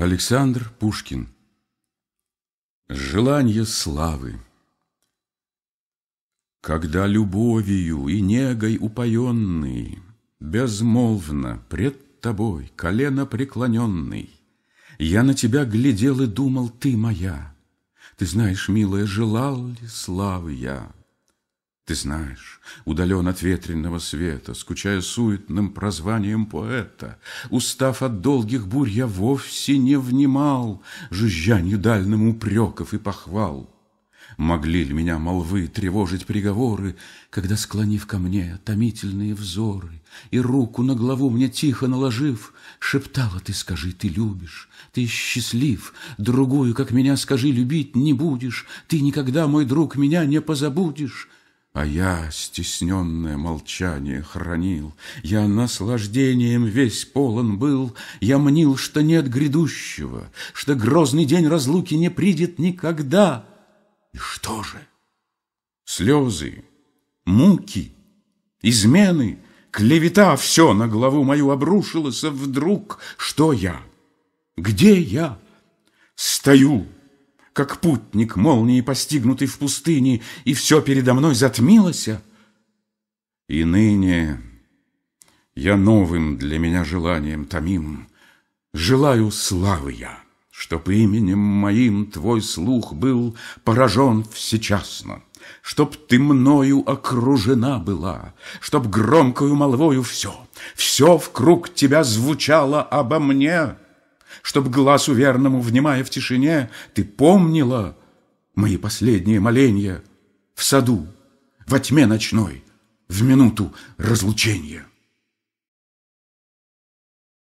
Александр Пушкин Желание славы Когда любовью и негой упоенный Безмолвно пред тобой, колено преклоненный, Я на тебя глядел и думал, ты моя. Ты знаешь, милая, желал ли славы я? Ты знаешь, удален от ветреного света, Скучая суетным прозванием поэта, Устав от долгих бурь, я вовсе не внимал Жужжанью дальним упреков и похвал. Могли ли меня молвы тревожить приговоры, Когда, склонив ко мне томительные взоры И руку на главу мне тихо наложив, Шептала ты, скажи, ты любишь, ты счастлив, Другую, как меня, скажи, любить не будешь, Ты никогда, мой друг, меня не позабудешь. А я стесненное молчание хранил, Я наслаждением весь полон был, Я мнил, что нет грядущего, Что грозный день разлуки не придет никогда. И что же? Слезы, муки, измены, клевета Все на главу мою обрушилось вдруг. Что я? Где я? Стою как путник молнии, постигнутый в пустыне, и все передо мной затмилось. И ныне я новым для меня желанием томим, желаю славы я, чтоб именем моим твой слух был поражен всечасно, Чтоб ты мною окружена была, Чтоб громкою молвою все, все в круг тебя звучало обо мне — Чтоб глазу верному, внимая в тишине, Ты помнила мои последние моления В саду, во тьме ночной, В минуту разлучения.